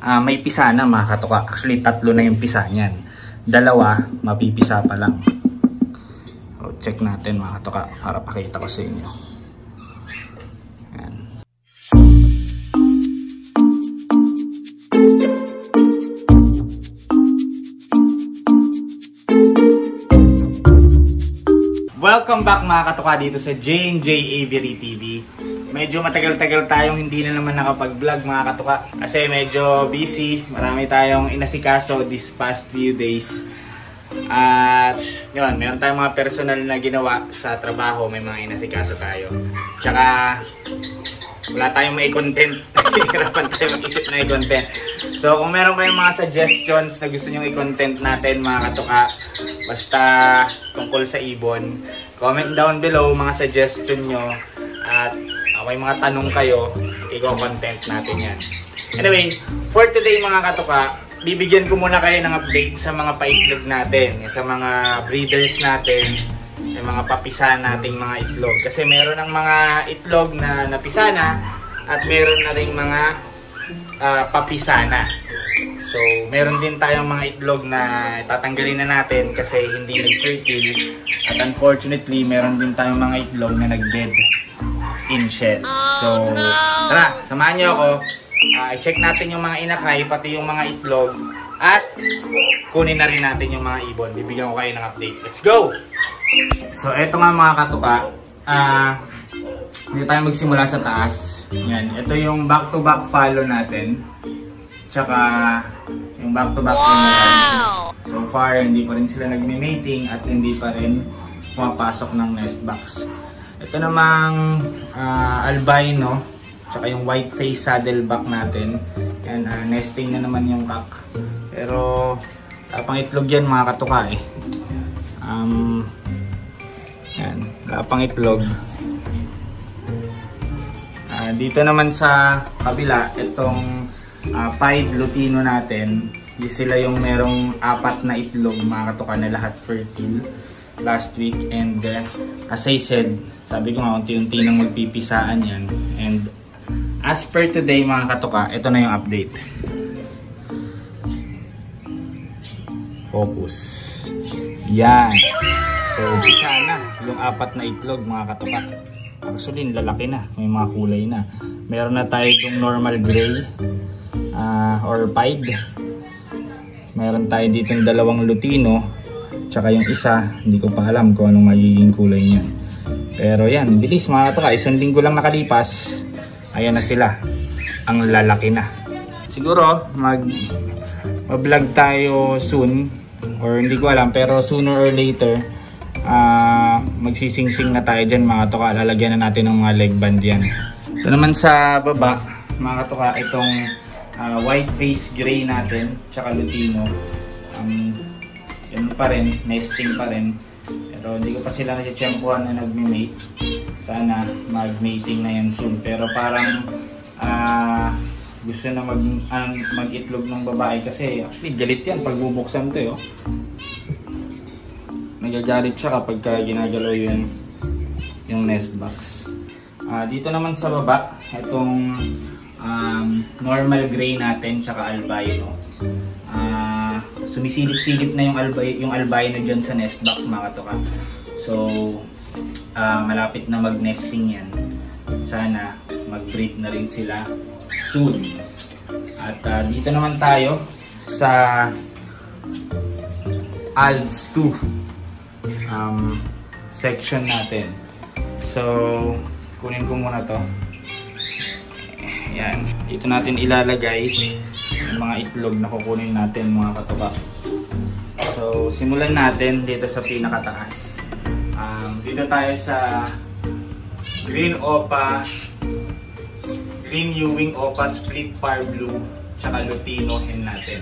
Ah, may pisa na mga katuka. Actually, tatlo na yung pisa niyan. Dalawa, mapipisa pa lang. So, check natin mga katuka para pakita ko sa inyo. Yan. Welcome back mga katuka dito sa J&J Avery TV. Medyo matagal-tagal tayong hindi na naman nakapag-vlog mga katuka kasi medyo busy. Marami tayong inasikaso this past few days. At yun, meron tayong mga personal na ginawa sa trabaho. May mga inasikaso tayo. Tsaka wala tayong may content. Hirapan tayo mag-isip na i-content. So kung meron kayong mga suggestions na gusto nyo i-content natin mga katuka, basta tungkol sa ibon, comment down below mga suggestion nyo at uh, may mga tanong kayo, i-content natin yan. Anyway, for today mga katuka, bibigyan ko muna kayo ng update sa mga paitlog natin, sa mga breeders natin, yung mga papisa nating mga itlog. Kasi meron ng mga itlog na napisana at meron na rin mga uh, papisana. So, meron din tayong mga itlog na tatanggalin na natin kasi hindi nag-fertile. At unfortunately, meron din tayong mga itlog na nag-dead in shell. So, tara, samahan niyo ako. Uh, i-check natin yung mga inakay, pati yung mga itlog. At kunin na rin natin yung mga ibon. Bibigyan ko kayo ng update. Let's go! So, eto nga mga katuka. Ah... Uh, dito tayo magsimula sa taas. Yan. Ito yung back-to-back -back follow natin. Tsaka yung back-to-back -back wow! So far, hindi pa rin sila nagme-mating at hindi pa rin pumapasok ng nest box. Ito namang uh, albino, tsaka yung white face saddleback natin. Yan, uh, nesting na naman yung cock. Pero, lapang itlog yan mga katuka eh. Um, yan, lapang itlog. Uh, dito naman sa kabila, itong uh, pied lutino natin, sila yung merong apat na itlog mga katuka na lahat fertile last week and uh, as I said, sabi ko nga unti-unti nang magpipisaan yan and as per today mga katuka, ito na yung update focus yan so pisa na yung apat na itlog mga katuka Actually, lalaki na. May mga kulay na. Meron na tayo itong normal gray uh, or pied. Meron tayo dito ng dalawang lutino. Tsaka yung isa, hindi ko pa alam kung anong magiging kulay niya. Pero yan, bilis mga katoka. Isang linggo lang nakalipas. Ayan na sila. Ang lalaki na. Siguro, mag mag-vlog tayo soon. Or hindi ko alam, pero sooner or later, uh, magsisingsing na tayo dyan mga katoka lalagyan na natin ng mga leg band yan so naman sa baba mga katoka itong uh, white face gray natin tsaka lutino um, yun pa rin nesting pa rin pero hindi ko pa sila nasitsyempuhan na nagme-mate sana mag-mating na yan soon pero parang uh, gusto na mag, uh, mag-itlog ng babae kasi actually galit yan pag bubuksan to eh, oh nagagalit siya kapag ka ginagalaw yung, yung nest box. Uh, dito naman sa baba, itong um, normal gray natin tsaka albino. Sumisilip-silip na yung, albi yung albino dyan sa nest box mga katuka. So, uh, malapit na mag-nesting yan. Sana mag-breed na rin sila soon. At uh, dito naman tayo sa ALDS 2 um, section natin. So, kunin ko muna to. Yan. Dito natin ilalagay mga itlog na kukunin natin mga katuba. So, simulan natin dito sa pinakataas. Um, dito tayo sa Green Opa, Green Ewing Opa Split Par Blue, tsaka Lutino hen natin.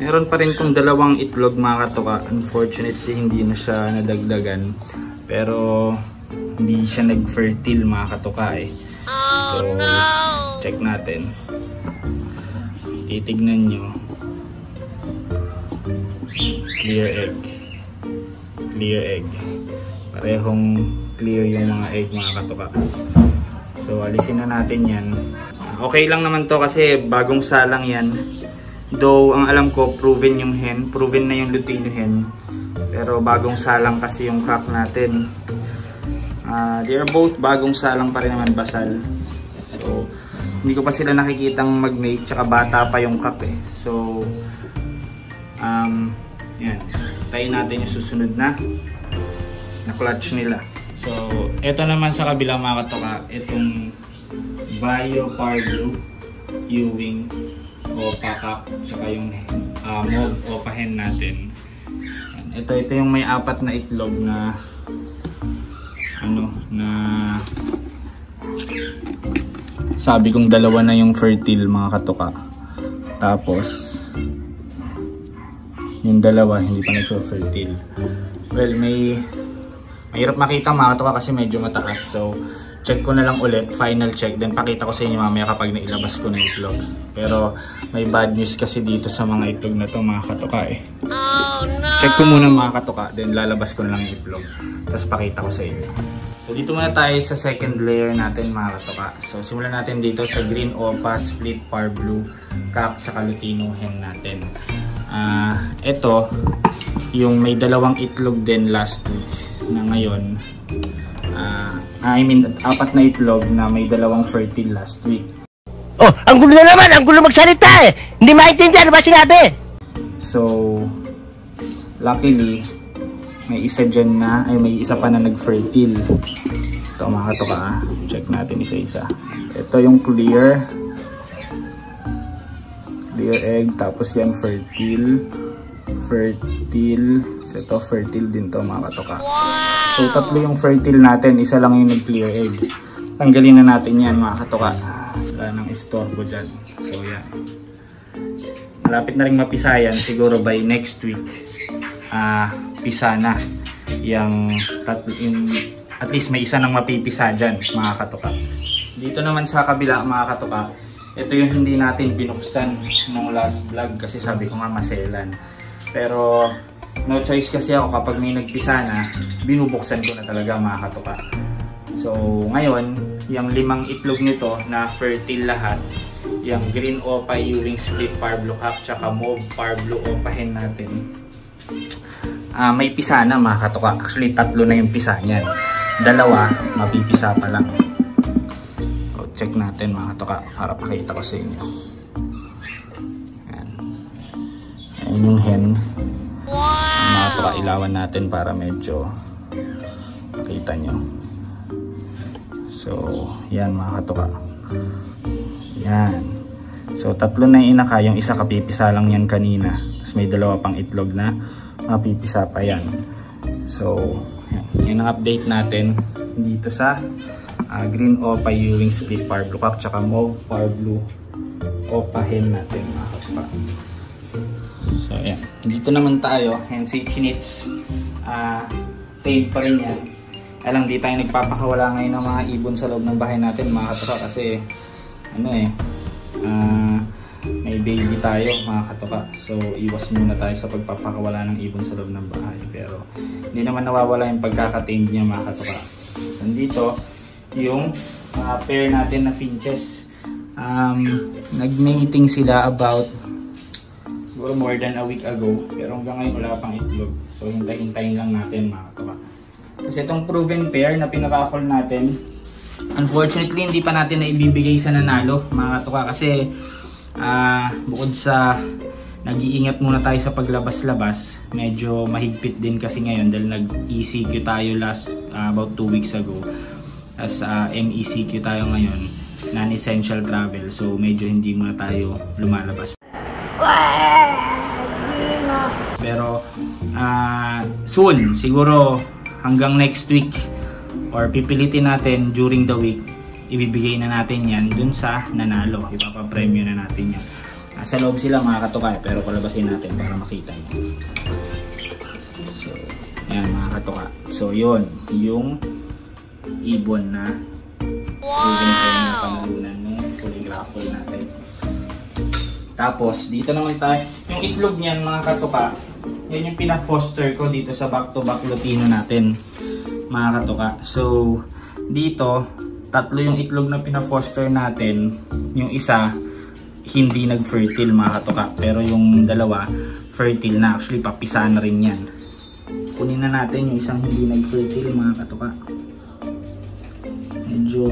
Meron pa rin tong dalawang itlog mga katuka. Unfortunately, hindi na siya nadagdagan. Pero, hindi siya nag-fertile mga katuka eh. So, check natin. Titignan nyo. Clear egg. Clear egg. Parehong clear yung mga egg mga katuka. So, alisin na natin yan. okay lang naman to kasi bagong salang yan. Though, ang alam ko, proven yung hen. Proven na yung Lutino hen. Pero bagong salang kasi yung cock natin. Uh, they are both bagong salang pa rin naman basal. Hindi ko pa sila nakikitang mag-mate. Tsaka bata pa yung cock eh. So, um, yan. Tayin natin yung susunod na na clutch nila. So, ito naman sa kabilang mga katoka. Itong Bio Parblue Ewing o pakak tsaka yung uh, mob o pahen natin. Ito ito yung may apat na itlog na ano na sabi kong dalawa na yung fertile mga katuka. Tapos yung dalawa hindi pa nagso-fertile. Well, may mahirap makita mga katuka kasi medyo mataas. So, check ko na lang ulit, final check, then pakita ko sa inyo mamaya kapag nailabas ko na itlog. Pero may bad news kasi dito sa mga itlog na to mga katuka eh. Oh, no! Check ko muna mga katuka, then lalabas ko na lang yung itlog. Tapos pakita ko sa inyo. So dito muna tayo sa second layer natin mga katuka. So simulan natin dito sa green opa, split par blue, cap, tsaka lutino hen natin. Uh, ito, yung may dalawang itlog din last week na ngayon uh, I mean, apat na itlog na may dalawang fertile last week. Oh, ang gulo na naman! Ang gulo magsalita eh! Hindi maintindihan ba sinabi? So, luckily, may isa dyan na, ay may isa pa na nag-fertile. Ito mga katoka, ah. check natin isa-isa. Ito yung clear. Clear egg, tapos yan fertile. Fertile. So, ito fertile din to mga katoka. Wow! So tatlo yung fertile natin, isa lang yung nag-clear egg. Tanggalin na natin yan mga katuka. Wala nang istorbo dyan. So yan. Malapit na rin mapisa yan. Siguro by next week, uh, pisa na. Yung, tatlo, at least may isa nang mapipisa dyan mga katuka. Dito naman sa kabila mga katuka, ito yung hindi natin binuksan nung last vlog kasi sabi ko nga maselan. Pero no choice kasi ako kapag may nagpisa na, binubuksan ko na talaga mga katuka. So, ngayon, yung limang itlog nito na fertile lahat, yung green opa, Ewing split parblo cap, tsaka mauve parblo opa hen natin. Uh, may pisa na mga katuka. Actually, tatlo na yung pisa niyan. Dalawa, mapipisa pa lang. So, check natin mga katuka para pakita ko sa inyo. Ayan. Ayan yung hen mga ilawan natin para medyo makita nyo so yan mga katuka yan so tatlo na yung inaka yung isa kapipisa lang yan kanina tapos may dalawa pang itlog na mapipisa pa yan so yan, yan ang update natin dito sa uh, green opa Ewing split par blue cup tsaka mauve par blue opa hen natin mga katuka So, ayan. Dito naman tayo. Ayan si Chinits. Uh, paid pa rin yan. Alang di tayo nagpapakawala ngayon ng mga ibon sa loob ng bahay natin mga katuka kasi ano eh uh, may baby tayo mga katuka. So iwas muna tayo sa pagpapakawala ng ibon sa loob ng bahay. Pero hindi naman nawawala yung pagkakatame niya mga katuka. So yung uh, pair natin na finches. Um, nag-mating sila about siguro more than a week ago. Pero hanggang ngayon wala pang itlog. So hintay-hintayin lang natin mga katuka. Kasi itong proven pair na pinaka-call natin, unfortunately hindi pa natin na ibibigay sa nanalo mga katuka kasi uh, bukod sa nag-iingat muna tayo sa paglabas-labas, medyo mahigpit din kasi ngayon dahil nag-ECQ tayo last uh, about 2 weeks ago. As uh, MECQ tayo ngayon, non-essential travel. So medyo hindi muna tayo lumalabas. Pero uh, soon, siguro hanggang next week or pipilitin natin during the week, ibibigay na natin yan dun sa nanalo. Ipapapremyo na natin yan. Uh, sa loob sila mga katukay, pero palabasin natin para makita nyo. So, yan mga katuka. So, yun. Yung ibon na wow! proven na panalunan ng polygraphol natin. Tapos, dito naman tayo, yung itlog niyan mga katuka, yan yung pina-foster ko dito sa back-to-back -back Lutino natin, mga katuka. So, dito, tatlo yung itlog na pina-foster natin. Yung isa, hindi nag-fertile mga katuka. Pero yung dalawa, fertile na. Actually, papisa na rin yan. Kunin na natin yung isang hindi nag-fertile mga katuka. Medyo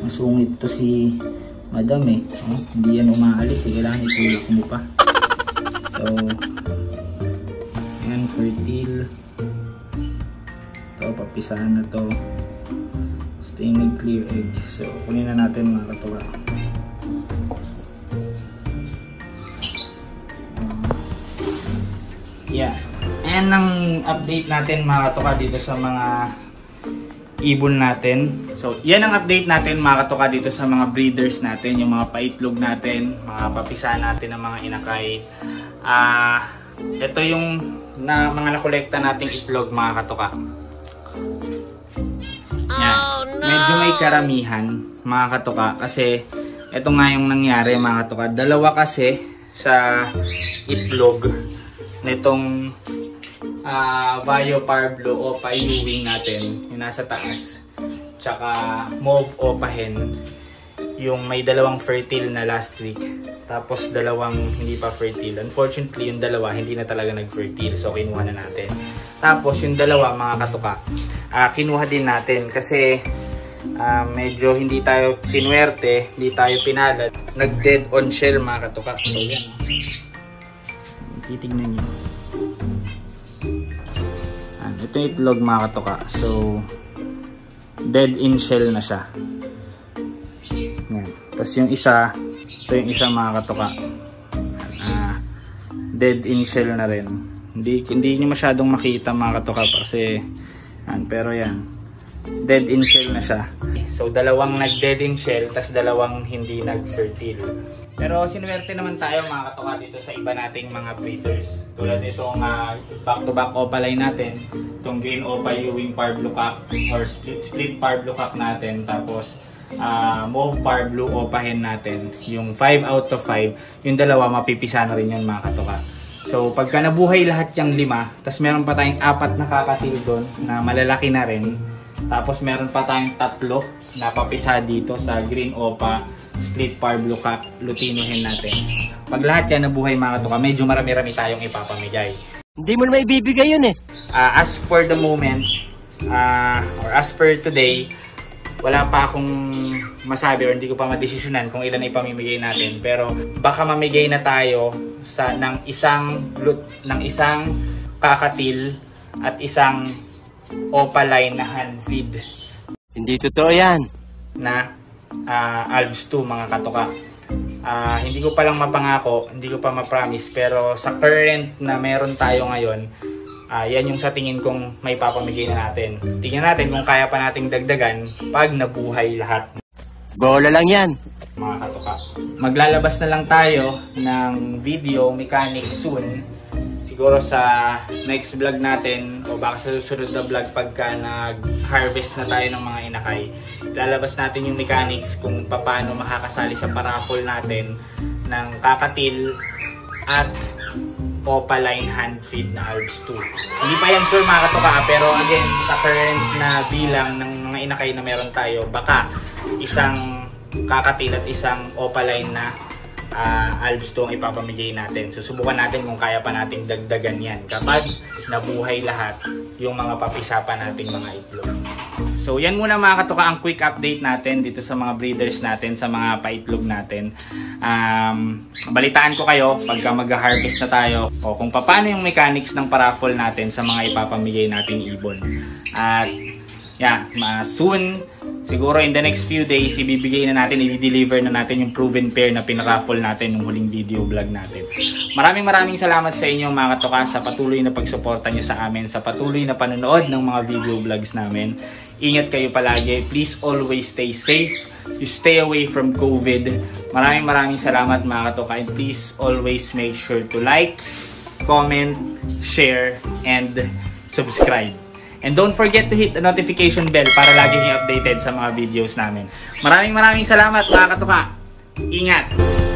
masungit to si madam eh. Oh, hindi yan umaalis eh. Kailangan itulak mo pa. So, ayan, fertile. Ito, papisahan na to. Stained clear egg. So, kunin na natin mga katuwa. Um, yeah. Ayan ang update natin mga katuka dito sa mga ibon natin. So, yan ang update natin mga katuka dito sa mga breeders natin, yung mga paitlog natin, mga papisa natin ng mga inakay. Ah, uh, ito yung na mga nakolekta nating itlog mga katuka. Yan. Medyo may karamihan mga katuka kasi ito nga yung nangyari mga katuka. Dalawa kasi sa itlog nitong uh, Vaio Parblo o Paiuwing natin, yung nasa taas. Tsaka Mauve Opahen, yung may dalawang fertile na last week. Tapos dalawang hindi pa fertile. Unfortunately, yung dalawa hindi na talaga nag-fertile. So, kinuha na natin. Tapos, yung dalawa, mga katuka, uh, kinuha din natin. Kasi, uh, medyo hindi tayo sinuwerte, hindi tayo pinalad. Nag-dead on shell, mga katuka. So, yan. Titignan nyo. Ito yung itlog mga katuka. So, dead in shell na siya. Yan. Tapos yung isa, ito yung isa mga katuka. Uh, dead in shell na rin. Hindi, hindi nyo masyadong makita mga katuka kasi, yan, pero yan. Dead in shell na siya. So, dalawang nag-dead in shell, tapos dalawang hindi nag-fertile. Pero sinuwerte naman tayo mga katuka dito sa iba nating mga breeders. Tulad nitong uh, back-to-back opaline natin, itong green opa Ewing par blue cock or split, split par blue cock natin. Tapos uh, mauve par blue opa hen natin. Yung 5 out of 5, yung dalawa mapipisa na rin yun mga katuka. So pagka nabuhay lahat yung lima, tapos meron pa tayong apat na kakatil doon na malalaki na rin. Tapos meron pa tayong tatlo na papisa dito sa green opa split par blue cap lutinohin natin. Pag lahat yan nabuhay mga katuka, medyo marami-rami tayong ipapamigay. Hindi mo naman ibibigay yun eh. Uh, as for the moment, uh, or as per today, wala pa akong masabi or hindi ko pa madesisyonan kung ilan ipamimigay natin. Pero baka mamigay na tayo sa ng isang ng isang kakatil at isang opaline na hand feed. Hindi totoo yan. Na uh, Alps 2 mga katoka. Uh, hindi ko pa lang mapangako, hindi ko pa ma-promise pero sa current na meron tayo ngayon, uh, yan yung sa tingin kong may papamigay na natin. Tingnan natin kung kaya pa nating dagdagan pag nabuhay lahat. Bola lang yan. Mga katoka. Maglalabas na lang tayo ng video mechanic soon siguro sa next vlog natin o baka sa susunod na vlog pagka nag-harvest na tayo ng mga inakay lalabas natin yung mechanics kung paano makakasali sa paraffol natin ng kakatil at opaline hand feed na Alps 2 hindi pa yan sure mga pero again sa current na bilang ng mga inakay na meron tayo baka isang kakatil at isang opaline na uh, Alps to ang ipapamigay natin. Susubukan natin kung kaya pa nating dagdagan yan kapag nabuhay lahat yung mga papisa nating mga itlog. So yan muna mga katuka ang quick update natin dito sa mga breeders natin, sa mga paitlog natin. Um, balitaan ko kayo pagka mag-harvest na tayo o kung paano yung mechanics ng paraffol natin sa mga ipapamigay nating ibon. At yeah, soon Siguro in the next few days, ibibigay na natin, i-deliver na natin yung proven pair na pinaraffle natin ng huling video vlog natin. Maraming maraming salamat sa inyo mga katoka sa patuloy na pagsuporta nyo sa amin, sa patuloy na panonood ng mga video vlogs namin. Ingat kayo palagi. Please always stay safe. You stay away from COVID. Maraming maraming salamat mga katoka. And please always make sure to like, comment, share, and subscribe. And don't forget to hit the notification bell para lagi niyo updated sa mga videos namin. Maraming maraming salamat mga katuka. Ingat!